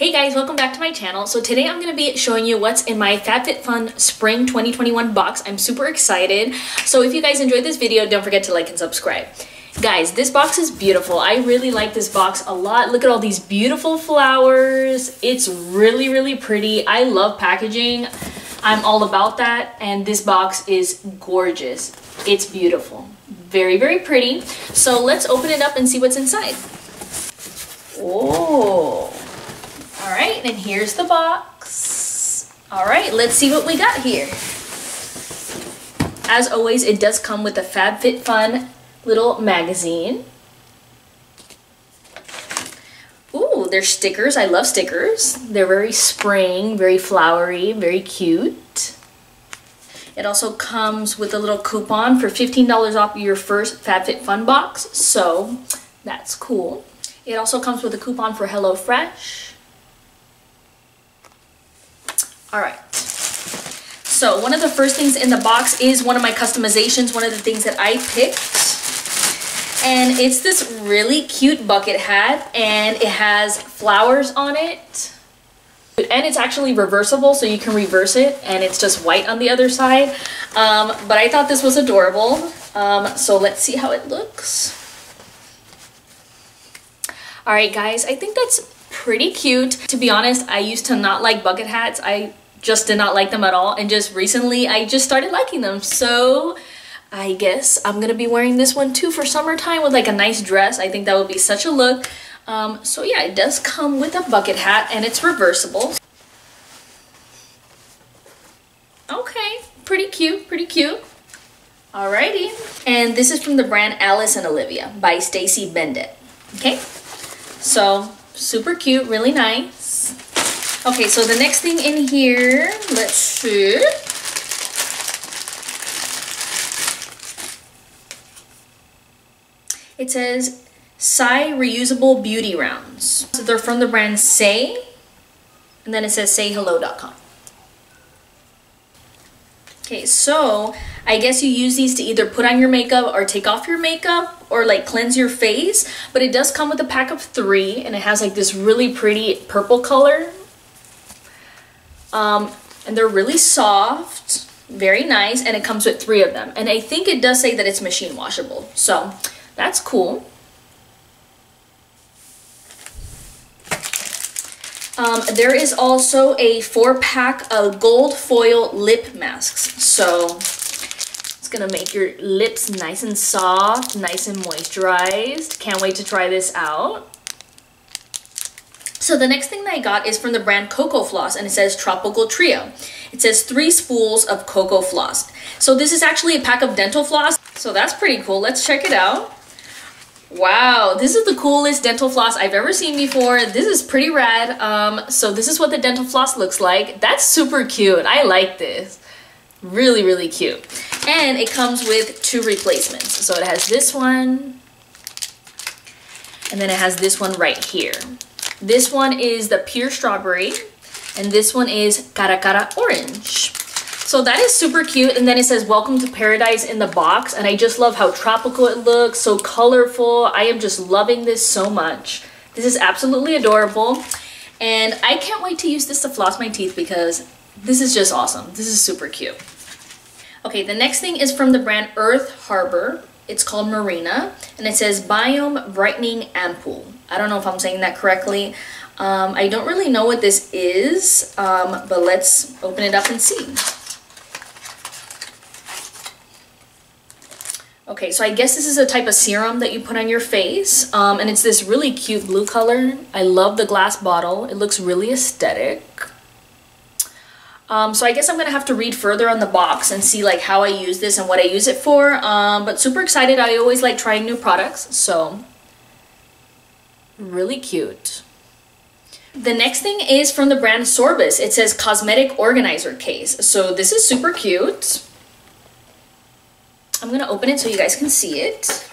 Hey guys, welcome back to my channel. So today I'm going to be showing you what's in my FabFitFun Spring 2021 box. I'm super excited. So if you guys enjoyed this video, don't forget to like and subscribe. Guys, this box is beautiful. I really like this box a lot. Look at all these beautiful flowers. It's really, really pretty. I love packaging. I'm all about that. And this box is gorgeous. It's beautiful. Very, very pretty. So let's open it up and see what's inside. Oh. And here's the box. All right, let's see what we got here. As always, it does come with a FabFitFun little magazine. Ooh, there's stickers. I love stickers. They're very spring, very flowery, very cute. It also comes with a little coupon for $15 off your first FabFitFun box, so that's cool. It also comes with a coupon for HelloFresh. All right. So one of the first things in the box is one of my customizations, one of the things that I picked. And it's this really cute bucket hat and it has flowers on it. And it's actually reversible, so you can reverse it and it's just white on the other side. Um, but I thought this was adorable. Um, so let's see how it looks. All right, guys, I think that's pretty cute. To be honest, I used to not like bucket hats. I just did not like them at all. And just recently, I just started liking them. So I guess I'm gonna be wearing this one too for summertime with like a nice dress. I think that would be such a look. Um, so yeah, it does come with a bucket hat and it's reversible. Okay, pretty cute, pretty cute. Alrighty. And this is from the brand Alice and Olivia by Stacey Bendet. Okay, so super cute, really nice. Okay, so the next thing in here, let's see. It says Saie Reusable Beauty Rounds. So they're from the brand Saie, and then it says saihello.com. Okay, so I guess you use these to either put on your makeup or take off your makeup or like cleanse your face. But it does come with a pack of three and it has like this really pretty purple color. Um, and they're really soft, very nice, and it comes with three of them. And I think it does say that it's machine washable. So that's cool. Um, there is also a four pack of gold foil lip masks. So it's gonna make your lips nice and soft, nice and moisturized. Can't wait to try this out. So the next thing that I got is from the brand Cocofloss and it says Tropical Trio. It says three spools of Cocofloss. So this is actually a pack of dental floss. So that's pretty cool. Let's check it out. Wow, this is the coolest dental floss I've ever seen before. This is pretty rad. Um, so this is what the dental floss looks like. That's super cute. I like this. Really, really cute. And it comes with two replacements. So it has this one, and then it has this one right here. This one is the pure strawberry, and this one is cara cara orange. So that is super cute. And then it says, welcome to paradise in the box. And I just love how tropical it looks, so colorful. I am just loving this so much. This is absolutely adorable. And I can't wait to use this to floss my teeth because this is just awesome. This is super cute. Okay, the next thing is from the brand Earth Harbor. It's called Marina and it says Biome Brightening Ampoule. I don't know if I'm saying that correctly. Um, I don't really know what this is, um, but let's open it up and see. Okay, so I guess this is a type of serum that you put on your face, um, and it's this really cute blue color. I love the glass bottle. It looks really aesthetic. Um, so I guess I'm gonna have to read further on the box and see like how I use this and what I use it for. Um, but super excited. I always like trying new products, so really cute. The next thing is from the brand Sorbus. It says cosmetic organizer case. So this is super cute. I'm going to open it so you guys can see it.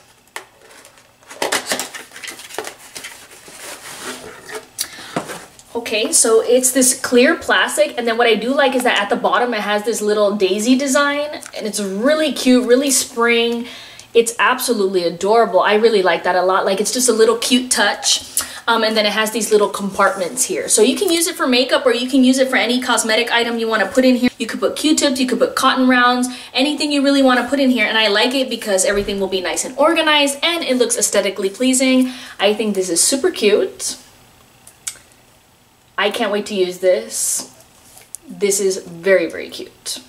Okay, so it's this clear plastic, and then what I do like is that at the bottom it has this little daisy design, and it's really cute, really spring. It's absolutely adorable. I really like that a lot. Like, it's just a little cute touch. Um, and then it has these little compartments here. So you can use it for makeup or you can use it for any cosmetic item you want to put in here. You could put Q-tips, you could put cotton rounds, anything you really want to put in here. And I like it because everything will be nice and organized and it looks aesthetically pleasing. I think this is super cute. I can't wait to use this. This is very, very cute.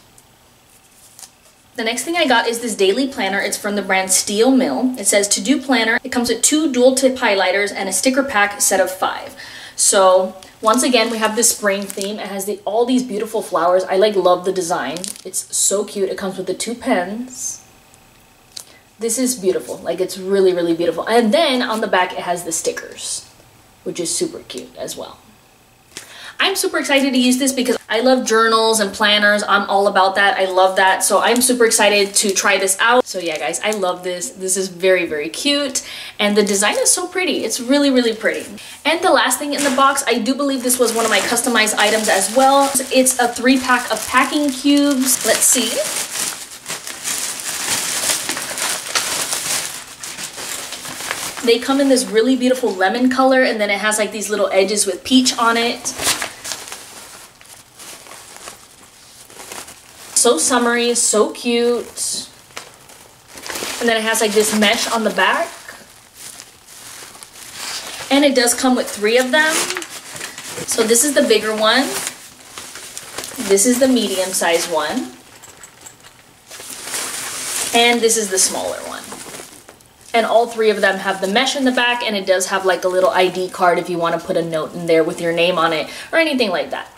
The next thing I got is this daily planner. It's from the brand Steel Mill. It says to do planner. It comes with two dual tip highlighters and a sticker pack set of five. So once again, we have this spring theme. It has the, all these beautiful flowers. I like love the design. It's so cute. It comes with the two pens. This is beautiful. Like it's really, really beautiful. And then on the back, it has the stickers, which is super cute as well. I'm super excited to use this because I love journals and planners. I'm all about that. I love that. So I'm super excited to try this out. So yeah, guys, I love this. This is very, very cute. And the design is so pretty. It's really, really pretty. And the last thing in the box, I do believe this was one of my customized items as well. It's a three pack of packing cubes. Let's see. They come in this really beautiful lemon color and then it has like these little edges with peach on it. So summery, so cute. And then it has like this mesh on the back. And it does come with three of them. So this is the bigger one. This is the medium size one. And this is the smaller one. And all three of them have the mesh in the back and it does have like a little ID card if you want to put a note in there with your name on it or anything like that.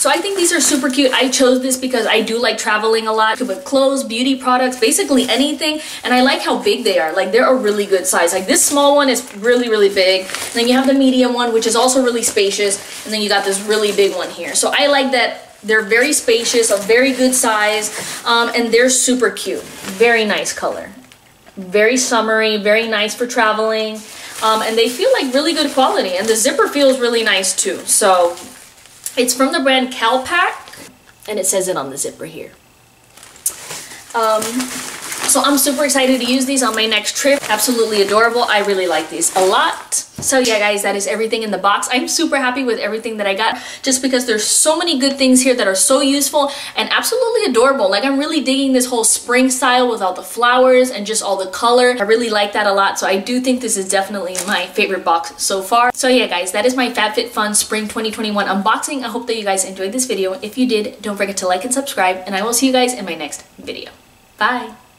So I think these are super cute. I chose this because I do like traveling a lot. with clothes, beauty products, basically anything. And I like how big they are. Like they're a really good size. Like this small one is really, really big. And then you have the medium one, which is also really spacious. And then you got this really big one here. So I like that they're very spacious, a very good size, um, and they're super cute. Very nice color. Very summery, very nice for traveling. Um, and they feel like really good quality. And the zipper feels really nice too. So it's from the brand Calpak, and it says it on the zipper here. Um, so I'm super excited to use these on my next trip. Absolutely adorable. I really like these a lot. So yeah, guys, that is everything in the box. I'm super happy with everything that I got just because there's so many good things here that are so useful and absolutely adorable. Like I'm really digging this whole spring style with all the flowers and just all the color. I really like that a lot. So I do think this is definitely my favorite box so far. So yeah, guys, that is my FabFitFun Spring 2021 unboxing. I hope that you guys enjoyed this video. If you did, don't forget to like and subscribe and I will see you guys in my next video. Bye!